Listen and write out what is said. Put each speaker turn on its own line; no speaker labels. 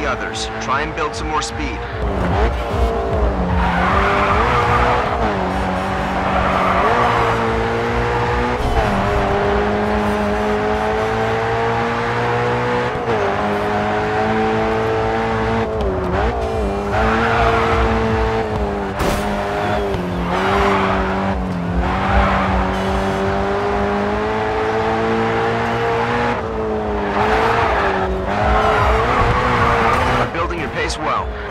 the others. Try and build some more speed. Pace well.